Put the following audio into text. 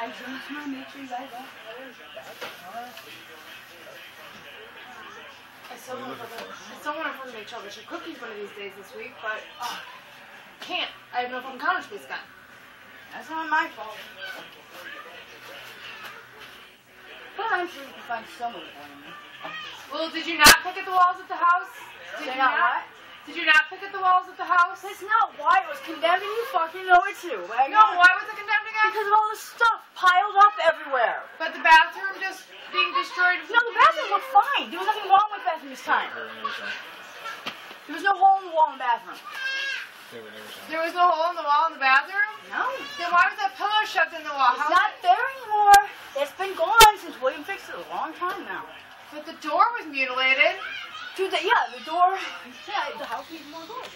Just want to make sure you guys don't. I still want to I still want to make chocolate chip cookies one of these days this week, but uh, can't. I have no fucking counter space gun. That's not my fault. But I'm sure you can find someone for me. Well, did you not pick at the walls at the house? Did you not? Did you not pick at the walls at the house? That's not why it was condemned, and you fucking know it too. No, why was it condemned No, the bathrooms were fine. There was nothing wrong with the bathroom this time. There was no hole in the wall in the bathroom. There was no hole in the wall in the bathroom? No. Then why was that pillow shoved in the wall? It's How- not there anymore. It's been gone since William fixed it a long time now. But the door was mutilated. Dude, the, yeah, the door. Yeah, the house needs more doors.